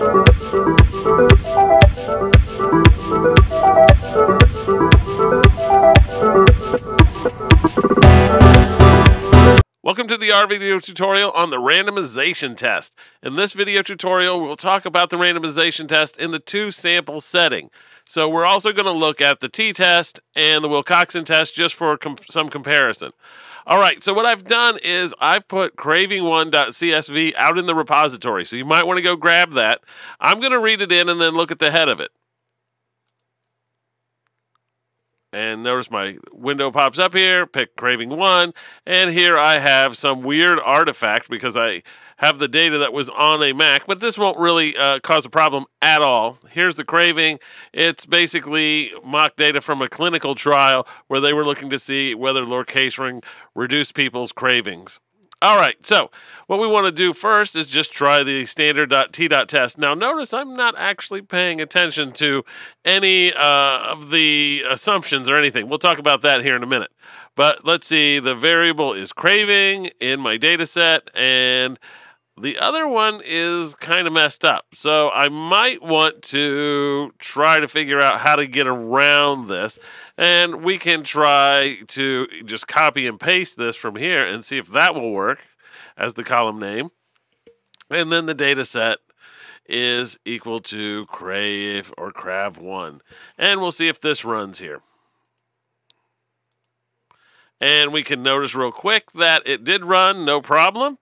Welcome to the R video tutorial on the randomization test. In this video tutorial, we'll talk about the randomization test in the two sample setting. So we're also going to look at the t-test and the Wilcoxon test just for com some comparison. All right, so what I've done is I put craving1.csv out in the repository. So you might want to go grab that. I'm going to read it in and then look at the head of it. And notice my window pops up here, pick craving one, and here I have some weird artifact because I have the data that was on a Mac, but this won't really uh, cause a problem at all. Here's the craving. It's basically mock data from a clinical trial where they were looking to see whether lorcaserin reduced people's cravings. All right, so what we want to do first is just try the standard T test. Now, notice I'm not actually paying attention to any uh, of the assumptions or anything. We'll talk about that here in a minute. But let's see, the variable is craving in my data set, and the other one is kind of messed up. So I might want to try to figure out how to get around this. And we can try to just copy and paste this from here and see if that will work as the column name. And then the data set is equal to crave or crav1. And we'll see if this runs here. And we can notice real quick that it did run, no problem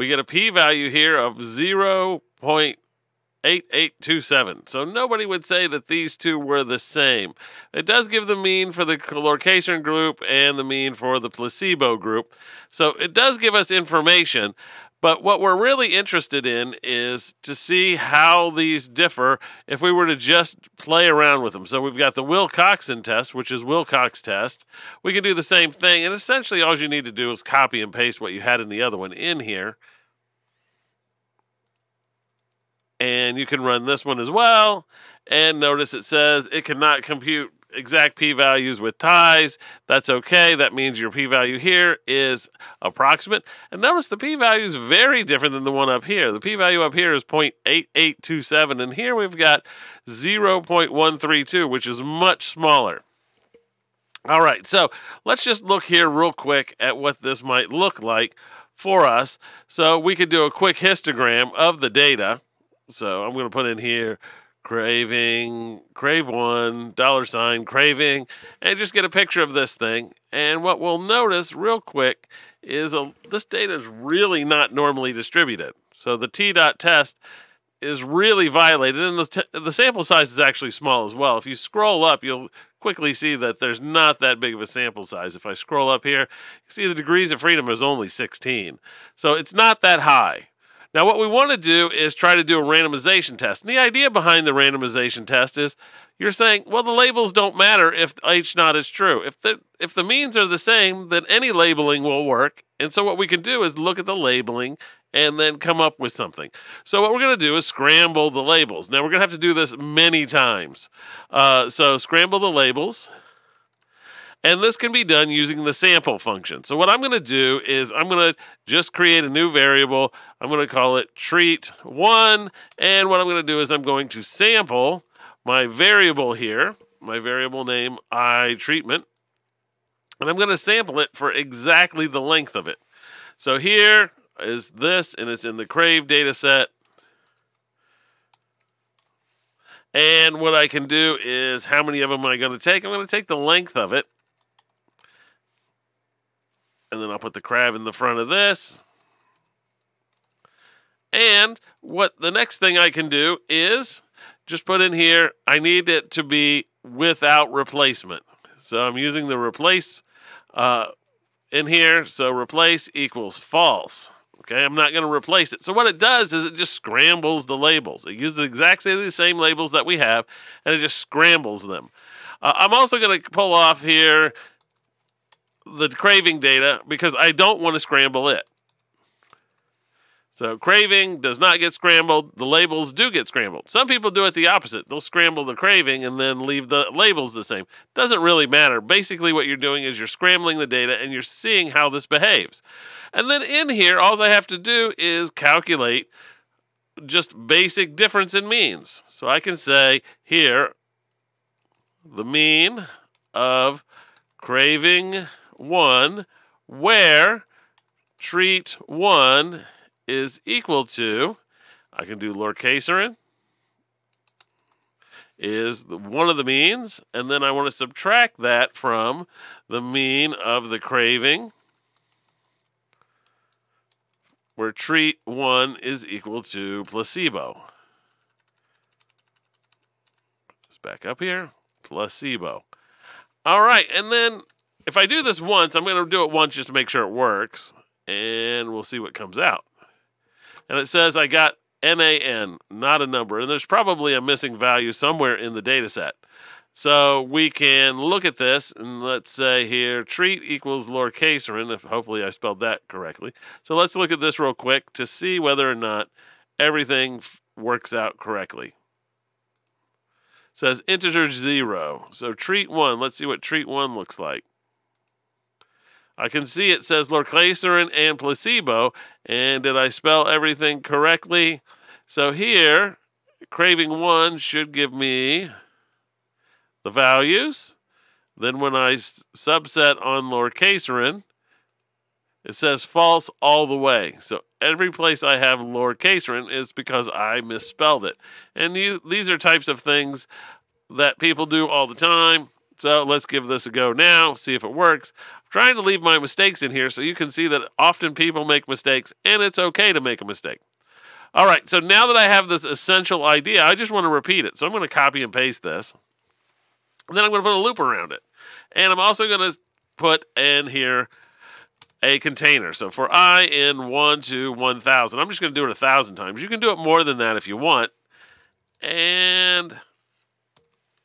we get a p-value here of 0.8827. So nobody would say that these two were the same. It does give the mean for the lorcaserin group and the mean for the placebo group. So it does give us information, but what we're really interested in is to see how these differ if we were to just play around with them. So we've got the Wilcoxon test, which is Wilcox test. We can do the same thing, and essentially all you need to do is copy and paste what you had in the other one in here. And you can run this one as well. And notice it says it cannot compute exact p-values with ties. That's okay. That means your p-value here is approximate. And notice the p-value is very different than the one up here. The p-value up here is 0.8827, and here we've got 0.132, which is much smaller. All right, so let's just look here real quick at what this might look like for us. So we could do a quick histogram of the data. So I'm going to put in here craving, crave one, dollar sign, craving, and just get a picture of this thing. And what we'll notice real quick is a, this data is really not normally distributed. So the T dot test is really violated, and the, the sample size is actually small as well. If you scroll up, you'll quickly see that there's not that big of a sample size. If I scroll up here, you see the degrees of freedom is only 16. So it's not that high. Now, what we want to do is try to do a randomization test. And the idea behind the randomization test is you're saying, well, the labels don't matter if H naught is true. If the if the means are the same, then any labeling will work. And so what we can do is look at the labeling and then come up with something. So what we're going to do is scramble the labels. Now we're going to have to do this many times. Uh, so scramble the labels. And this can be done using the sample function. So what I'm going to do is I'm going to just create a new variable. I'm going to call it treat1. And what I'm going to do is I'm going to sample my variable here, my variable name i treatment. And I'm going to sample it for exactly the length of it. So here is this, and it's in the Crave data set. And what I can do is, how many of them am I going to take? I'm going to take the length of it and then I'll put the crab in the front of this. And what the next thing I can do is just put in here, I need it to be without replacement. So I'm using the replace uh, in here. So replace equals false. Okay, I'm not going to replace it. So what it does is it just scrambles the labels. It uses exactly the same labels that we have, and it just scrambles them. Uh, I'm also going to pull off here the craving data because I don't want to scramble it. So craving does not get scrambled. The labels do get scrambled. Some people do it the opposite. They'll scramble the craving and then leave the labels the same. Doesn't really matter. Basically what you're doing is you're scrambling the data and you're seeing how this behaves. And then in here, all I have to do is calculate just basic difference in means. So I can say here, the mean of craving 1 where treat 1 is equal to, I can do lorcaserin, is one of the means, and then I want to subtract that from the mean of the craving, where treat 1 is equal to placebo. Let's back up here. Placebo. All right, and then if I do this once, I'm going to do it once just to make sure it works, and we'll see what comes out. And it says I got NaN, not a number, and there's probably a missing value somewhere in the data set. So we can look at this and let's say here treat equals lorcaserin, if hopefully I spelled that correctly. So let's look at this real quick to see whether or not everything works out correctly. It says integer zero. So treat one, let's see what treat one looks like. I can see it says lorcaserin and placebo. And did I spell everything correctly? So here, craving one should give me the values. Then when I subset on lorcaserin, it says false all the way. So every place I have lorcaserin is because I misspelled it. And you, these are types of things that people do all the time. So let's give this a go now, see if it works trying to leave my mistakes in here so you can see that often people make mistakes and it's okay to make a mistake. All right, so now that I have this essential idea, I just want to repeat it. So I'm going to copy and paste this. And then I'm going to put a loop around it. And I'm also going to put in here a container. So for i in 1 to 1,000, I'm just going to do it a 1,000 times. You can do it more than that if you want. And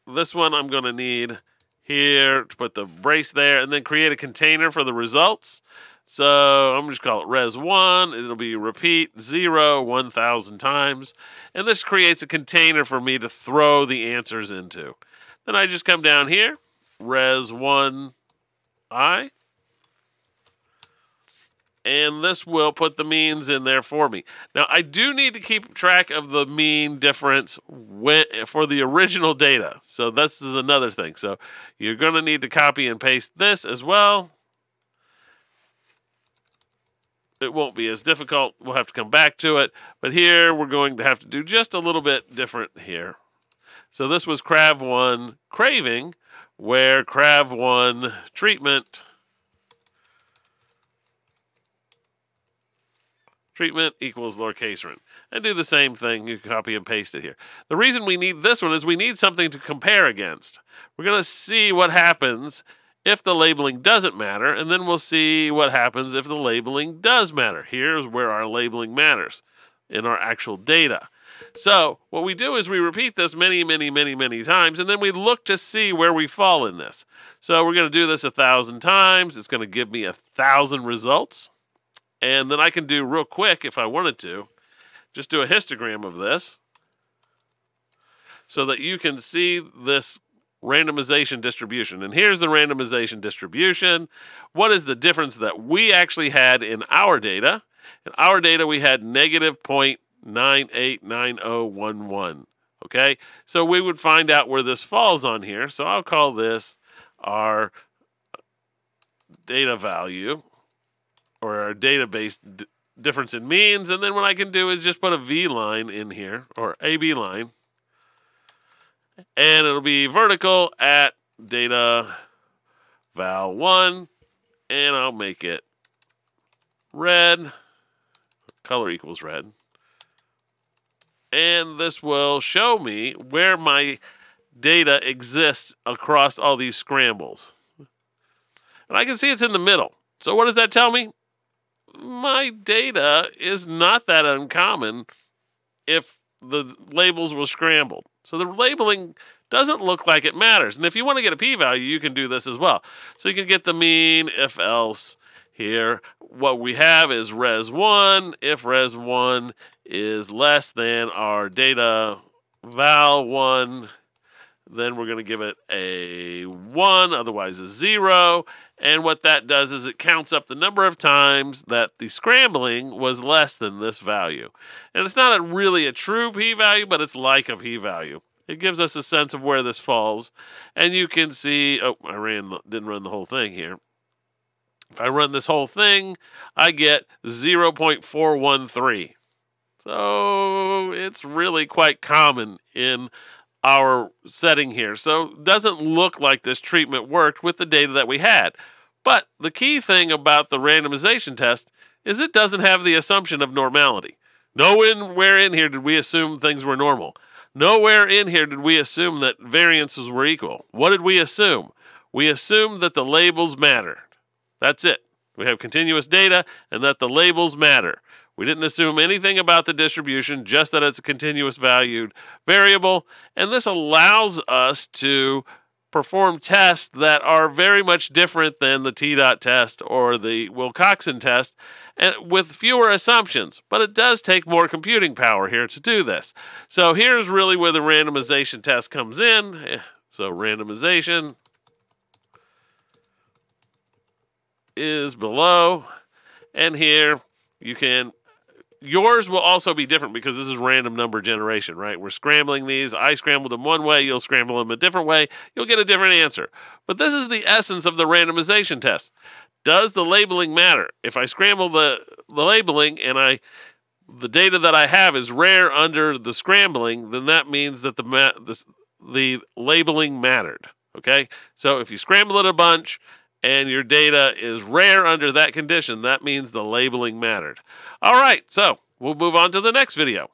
this one I'm going to need here to put the brace there and then create a container for the results. So I'm just call it res1. It'll be repeat 0 1,000 times. And this creates a container for me to throw the answers into. Then I just come down here, res1i, and this will put the means in there for me. Now, I do need to keep track of the mean difference for the original data. So this is another thing. So you're going to need to copy and paste this as well. It won't be as difficult. We'll have to come back to it. But here we're going to have to do just a little bit different here. So this was CRAV1 craving, where CRAV1 treatment treatment equals lorcaserin. And do the same thing. You copy and paste it here. The reason we need this one is we need something to compare against. We're going to see what happens if the labeling doesn't matter, and then we'll see what happens if the labeling does matter. Here's where our labeling matters in our actual data. So what we do is we repeat this many, many, many, many times, and then we look to see where we fall in this. So we're going to do this a thousand times. It's going to give me a thousand results. And then I can do real quick, if I wanted to, just do a histogram of this so that you can see this randomization distribution. And here's the randomization distribution. What is the difference that we actually had in our data? In our data, we had negative 0.989011. Okay, so we would find out where this falls on here. So I'll call this our data value or our database difference in means. And then what I can do is just put a V line in here or AB line. And it'll be vertical at data val 1. And I'll make it red. Color equals red. And this will show me where my data exists across all these scrambles. And I can see it's in the middle. So what does that tell me? My data is not that uncommon if the labels were scrambled. So the labeling doesn't look like it matters. And if you want to get a p-value, you can do this as well. So you can get the mean if else here. What we have is res1 if res1 is less than our data val1 then we're going to give it a 1, otherwise a 0. And what that does is it counts up the number of times that the scrambling was less than this value. And it's not a, really a true p-value, but it's like a p-value. It gives us a sense of where this falls. And you can see, oh, I ran didn't run the whole thing here. If I run this whole thing, I get 0.413. So it's really quite common in our setting here. So doesn't look like this treatment worked with the data that we had. But the key thing about the randomization test is it doesn't have the assumption of normality. Nowhere in here did we assume things were normal. Nowhere in here did we assume that variances were equal. What did we assume? We assumed that the labels matter. That's it. We have continuous data and that the labels matter. We didn't assume anything about the distribution, just that it's a continuous valued variable. And this allows us to perform tests that are very much different than the T-dot test or the Wilcoxon test and with fewer assumptions. But it does take more computing power here to do this. So here's really where the randomization test comes in. So randomization is below. And here you can yours will also be different because this is random number generation, right? We're scrambling these. I scrambled them one way, you'll scramble them a different way, you'll get a different answer. But this is the essence of the randomization test. Does the labeling matter? If I scramble the, the labeling and I the data that I have is rare under the scrambling, then that means that the, the the labeling mattered. Okay, so if you scramble it a bunch and your data is rare under that condition, that means the labeling mattered. All right, so we'll move on to the next video.